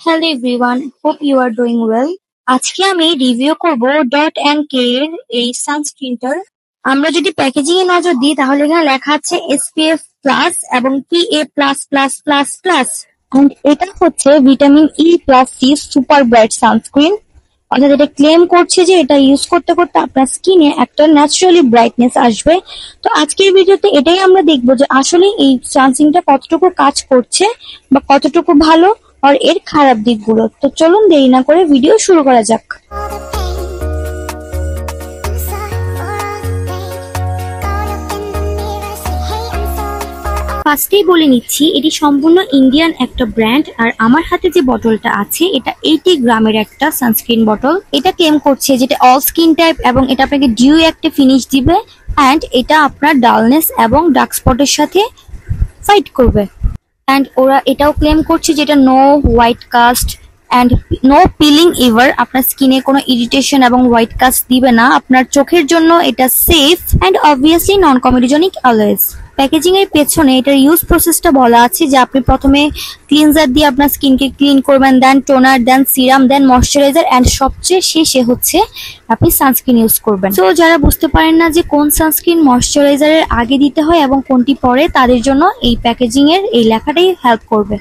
Hello everyone hope you are doing well আজকে আমি review করব ডট অ্যান্ড কে এর এই সানস্ক্রিনটার আমরা যদি প্যাকেজিং এ নজর দিই, তাহলে এখানে লেখা আছে এসপিএফ প্লাস এবং P A plus plus plus plus এটা হচ্ছে vitamin E plus C super bright sunscreen অর্থাৎ এটা ক্লেম করছে যে এটা ইউজ করতে করতে আপনার স্কিনে একটা ন্যাচারালি ব্রাইটনেস আসবে। তো আজকের ভিডিওতে এটাই আমরা দেখব যে আসলে এই সানস্ক্রিনটা কতটুকু কাজ করছে বা কতটুকু ভালো। আর এর খারাপ দিকগুলো। তো চলুন দেরি না করে ভিডিও শুরু করা যাক। ফার্স্টেই বলে নিচ্ছি, এটি সম্পূর্ণ ইন্ডিয়ান একটা ব্র্যান্ড আর আমার হাতে যে বটলটা আছে, এটা এইটি গ্রামের একটা সানস্ক্রিন বটল এটা ক্লেম করছে যেটা অল স্কিন টাইপ এবং এটা আপনাকে ডিউ একটা ফিনিশ দিবে অ্যান্ড এটা আপনার ডালনেস এবং ডার্ক স্পটের সাথে ফাইট করবে। অ্যান্ড ওরা এটাও ক্লেম করছে যে এটা no white cast and no peeling ever আপনার স্কিনে কোনো ইরিটেশন এবং হোয়াইট কাস্ট দিবে না। আপনার চোখের জন্য এটা safe and obviously non comedogenic always packaging এর পেছনে এটার ইউজ প্রসেসটা বলা আছে যে আপনি প্রথমে ক্লিনজার দিয়ে আপনার স্কিনকে ক্লিন করবেন then toner then serum then moisturiser and সবচেয়ে শেষে হচ্ছে আপনি সানস্ক্রিন ইউজ করবেন। তো যারা বুঝতে পারেন না যে কোন সানস্ক্রিন ময়শ্চারাইজারের আগে দিতে হয় এবং কোনটি পরে, তাদের জন্য এই প্যাকেজিং এর এই লেখাটাই হেল্প করবে।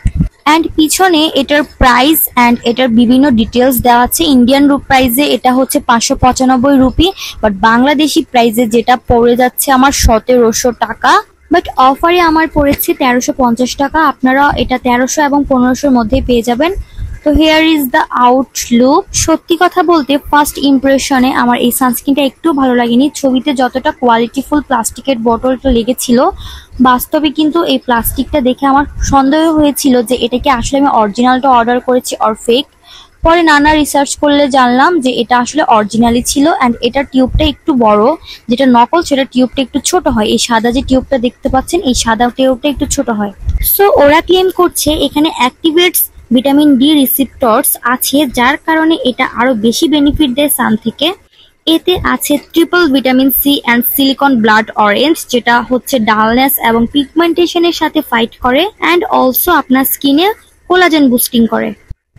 অ্যান্ড পিছনে এটার প্রাইস অ্যান্ড এটার বিভিন্ন ডিটেলস দেওয়া আছে। ইন্ডিয়ান রুপ প্রাইসে এটা হচ্ছে পাঁচশো পঁচানব্বই রুপি বাট বাংলাদেশি প্রাইসে যেটা পড়ে যাচ্ছে আমার সতেরোশো টাকা। বাট অফারে আমার পড়েছে তেরোশো পঞ্চাশ টাকা। আপনারা এটা তেরোশো এবং পনেরোশোর মধ্যে পেয়ে যাবেন। তো হেয়ার ইজ দ্য আউটলুক সত্যি কথা বলতে ফার্স্ট ইমপ্রেশনে আমার এই সানস্ক্রিনটা একটু ভালো লাগেনি। ছবিতে যতটা কোয়ালিটিফুল প্লাস্টিকের বোতলটা লেগেছিল, বাস্তবে কিন্তু এই প্লাস্টিকটা দেখে আমার সন্দেহ হয়েছিল যে এটা কি আসলে আমি অরিজিনালটা অর্ডার করেছি অর ফেক পরে নানা রিসার্চ করলে জানলাম যে এটা আসলে অরিজিনালি ছিল অ্যান্ড এটার টিউবটা একটু বড়, যেটা নকল সেটা টিউবটা একটু ছোট হয়। এই সাদা যে টিউবটা দেখতে পাচ্ছেন, এই সাদা টিউবটা একটু ছোট হয়। সো ওরা ক্লেম করছে এখানে অ্যাক্টিভেটস ভিটামিন ডি রিসিপ্টরস আছে, যার কারণে এটা আরও বেশি বেনিফিট দেয় সান থেকে। এতে আছে triple vitamin C and silicon blood orange যেটা হচ্ছে ডালনেস এবং পিগমেন্টেশনের সাথে ফাইট করে অ্যান্ড অলসো আপনার স্কিনে কোলাজেন বুস্টিং করে।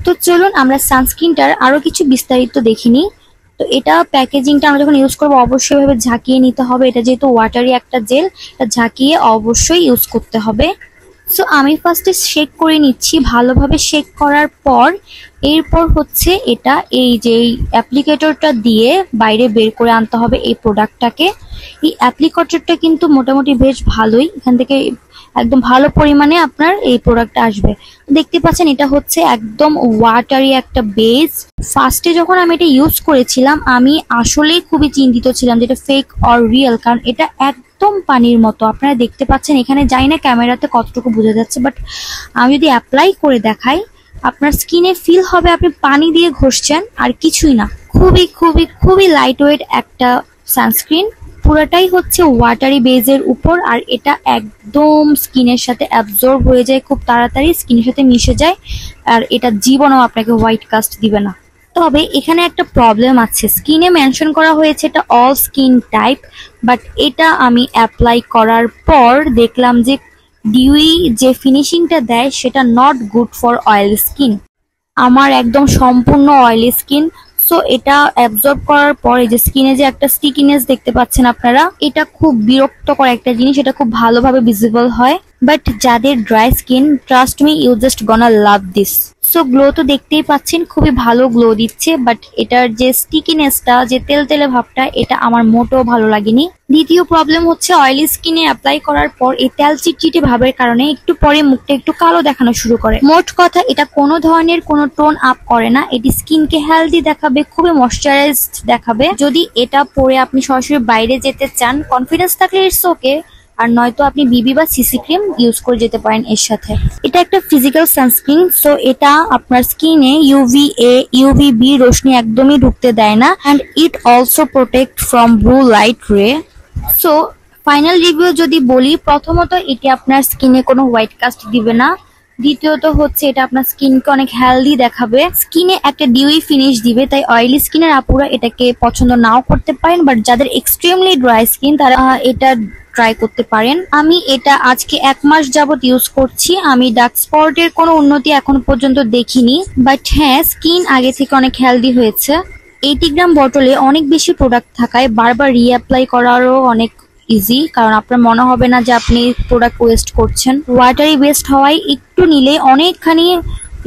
তো চলুন আমরা সানস্ক্রিনটার আরও কিছু বিস্তারিত দেখিনি। তো এটা প্যাকেজিংটা আমরা যখন ইউজ করব, অবশ্যই ভাবে ঝাঁকিয়ে নিতে হবে। এটা যেহেতু ওয়াটারি একটা জেল এটা ঝাঁকিয়ে অবশ্যই ইউজ করতে হবে। সো আমি ফার্স্টে শেক করে নিচ্ছি। ভালোভাবে শেক করার পর, এরপর হচ্ছে এটা এই যে অ্যাপ্লিকেটরটা দিয়ে বাইরে বের করে আনতে হবে এই প্রোডাক্টটাকে এই অ্যাপ্লিকেটরটা কিন্তু মোটামুটি বেশ ভালোই। এখান থেকে একদম ভালো পরিমাণে আপনার এই প্রোডাক্টটা আসবে। দেখতে পাচ্ছেন, এটা হচ্ছে একদম ওয়াটারি একটা বেস ফার্স্টে যখন আমি এটা ইউজ করেছিলাম, আমি আসলেই খুবই চিন্তিত ছিলাম যেটা ফেক অর রিয়েল কারণ এটা এক একদম পানির মতো। আপনারা দেখতে পাচ্ছেন, এখানে যাই না ক্যামেরাতে কতটুকু বোঝা যাচ্ছে বাট আমি যদি অ্যাপ্লাই করে দেখাই, আপনার স্কিনে ফিল হবে আপনি পানি দিয়ে ঘষছেন, আর কিছুই না। খুবই খুবই খুবই লাইট ওয়েট একটা সানস্ক্রিন পুরোটাই হচ্ছে ওয়াটারি বেজের উপর, আর এটা একদম স্কিনের সাথে অ্যাবজর্ব হয়ে যায়, খুব তাড়াতাড়ি স্কিনের সাথে মিশে যায়, আর এটা জীবনেও আপনাকে হোয়াইট কাস্ট দিবে না। তবে এখানে একটা প্রবলেম আছে স্কিনে মেনশন করা হয়েছে এটা অল স্কিন টাইপ বাট এটা আমি অ্যাপ্লাই করার পর দেখলাম যে ডিউই যে ফিনিশিংটা দেয়, সেটা not good for oil skin আমার একদম সম্পূর্ণ অয়েলি স্কিন সো এটা অ্যাবজর্ব করার পরে যে স্কিনে যে একটা স্টিকিনেস দেখতে পাচ্ছেন আপনারা, এটা খুব বিরক্তকর একটা জিনিস, এটা খুব ভালোভাবে ভিজিবল হয়। বাট যাদের dry skin trust me you just gonna love this so glow তো দেখতেই পাচ্ছেন, খুবই ভালো গ্লো দিচ্ছে বাট এটার যে স্টিকিনেসটা যে তেল তেলে ভাবটা, এটা আমার মোটেও ভালো লাগেনি। দ্বিতীয় প্রবলেম হচ্ছে অয়েলি স্কিনে অ্যাপ্লাই করার পর এই তেল চিটচিটে ভাবের কারণে একটু পরে মুখটা একটু কালো দেখানো শুরু করে। মোট কথা, এটা কোনো ধরনের কোনো টোন আপ করে না, এটি স্কিনকে হেলদি দেখাবে, খুবই ময়শ্চারাইজড দেখাবে। যদি এটা পরে আপনি সরাসরি বাইরে যেতে চান কনফিডেন্স থাকলে ইটস ওকে আর নয়তো আপনি বিবি বা সিসি ক্রিম ইউজ করে যেতে পারেন এর সাথে। এটা একটা ফিজিক্যাল সানস্ক্রিন সো এটা আপনার স্কিনে ইউভি এ ইউভি বি রশ্মি একদমই ঢুকতে দেয় না and it also protect from blue light ray so final review যদি বলি, প্রথমত এটি আপনার স্কিনে কোনো হোয়াইট কাস্ট দিবে না। দ্বিতীয়ত হচ্ছে এটা আপনার স্কিনকে অনেক হেলদি দেখাবে। স্কিনে একটা ডিউই ফিনিশ দিবে, তাই অয়েলি স্কিনের আপুরা এটাকে পছন্দ নাও করতে পারেন বাট যাদের এক্সট্রিমলি ড্রাই স্কিন তারা এটা ট্রাই করতে পারেন। আমি এটা আজকে এক মাস যাবত ইউজ করছি। আমি ডার্ক স্পটের কোনো উন্নতি এখনও পর্যন্ত দেখিনি। বাট হ্যাঁ স্কিন আগে থেকে অনেক হেলদি হয়েছে। এইটি গ্রাম বটলে অনেক বেশি প্রোডাক্ট থাকায় বারবার রিঅ্যাপ্লাই করারও অনেক ইজি কারণ আপনার মনে হবে না যে আপনি প্রোডাক্ট ওয়েস্ট করছেন। ওয়াটারি ওয়েস্ট হওয়ায় একটু নিলে অনেকখানি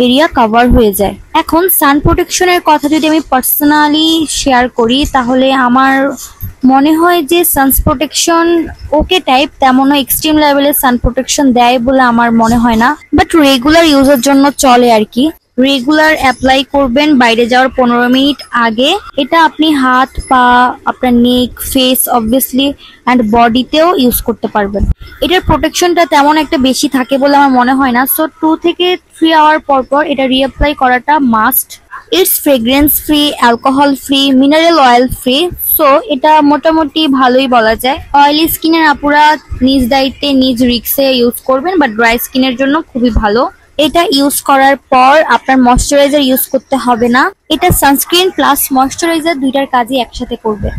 এরিয়া কভার হয়ে যায়। এখন সান প্রোটেকশনের কথা যদি আমি পার্সোনালি শেয়ার করি, তাহলে আমার মনে হয় যে সানস প্রোটেকশন ওকে টাইপ তেমনও এক্সট্রিম লেভেলের সান প্রোটেকশন দেয় বলে আমার মনে হয় না। বাট রেগুলার ইউজের জন্য চলে আর কি। রেগুলার অ্যাপ্লাই করবেন বাইরে যাওয়ার পনেরো মিনিট আগে। এটা আপনি হাত, পা, আপনার নেক ফেস অবভিয়াসলি অ্যান্ড বডিতেও ইউজ করতে পারবেন। এটার প্রোটেকশনটা তেমন একটা বেশি থাকে বলে আমার মনে হয় না। সো টু থেকে থ্রি আওয়ার পর পর এটা রিঅ্যাপ্লাই করাটা must it's fragrance free alcohol free mineral oil free so এটা মোটামুটি ভালোই বলা যায়। অয়েলি স্কিনের আপুরা নিজ দায়িত্বে নিজ রিক্সে ইউজ করবেন বা ড্রাই স্কিনের জন্য খুবই ভালো। এটা ইউজ করার পর আপনার ময়শ্চারাইজার ইউজ করতে হবে না। এটা সানস্ক্রিন প্লাস ময়শ্চারাইজার দুইটার কাজই একসাথে করবে।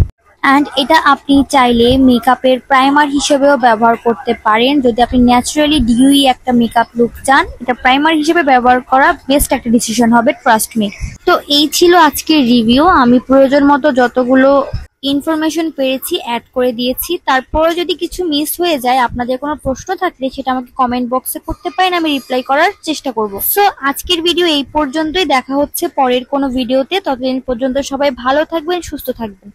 অ্যান্ড এটা আপনি চাইলে মেকআপের প্রাইমার হিসেবেও ব্যবহার করতে পারেন। যদি আপনি ন্যাচারালি ডিউই একটা মেকআপ লুক চান, এটা প্রাইমার হিসেবে ব্যবহার করা বেস্ট একটা ডিসিশন হবে ট্রাস্ট মি তো এই ছিল আজকের রিভিউ আমি প্রয়োজন মতো যতগুলো ইনফরমেশন পেয়েছি অ্যাড করে দিয়েছি। তারপরে যদি কিছু মিস হয়ে যায়, আপনাদের কোনো প্রশ্ন থাকলে সেটা আমাকে কমেন্ট বক্সে করতে পারেন, আমি রিপ্লাই করার চেষ্টা করব। সো আজকের ভিডিও এই পর্যন্তই। দেখা হচ্ছে পরের কোনো ভিডিওতে ততদিন পর্যন্ত সবাই ভালো থাকবেন, সুস্থ থাকবেন।